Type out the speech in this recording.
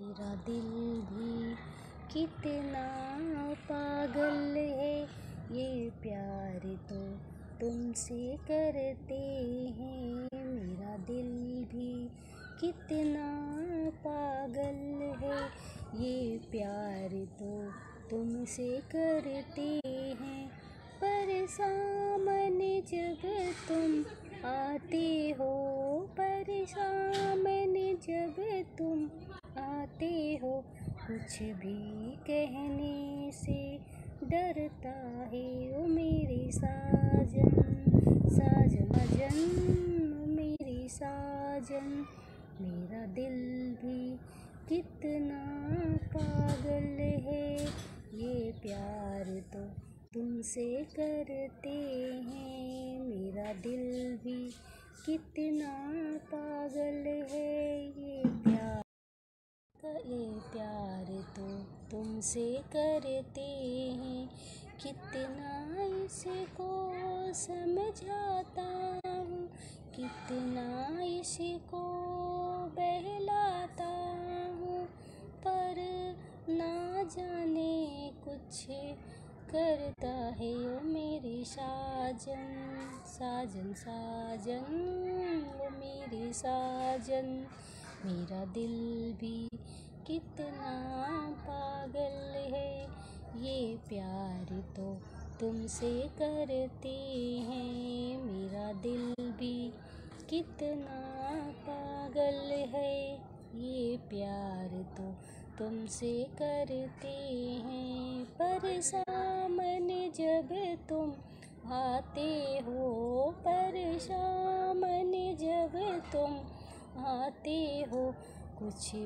मेरा दिल भी कितना पागल है। ये प्यार तो तुमसे करते हैं। मेरा दिल भी कितना पागल है। ये प्यार तो तुमसे करते हैं। पर सामने जब तुम आते हो, पर सामने जब तुम आते हो? कुछ भी कहने से डरता है ओ मेरे साजन। साजन साजन मेरे साजन। मेरा दिल भी कितना पागल है। ये प्यार तो तुमसे करते हैं। मेरा दिल भी कितना पागल है। ये प्यार ये प्यार तो तुमसे करते हैं। कितना इसको समझाता हूँ। कितना इसको बहलाता हूँ। पर ना जाने कुछ करता है ओ मेरे साजन साजन साजन, ओ मेरे साजन। मेरा दिल भी कितना पागल है। ये प्यार तो तुमसे करते हैं। मेरा दिल भी कितना पागल है। ये प्यार तो तुमसे करते हैं। पर सामने जब तुम आते हो, पर सामने जब तुम आते हो, कुछ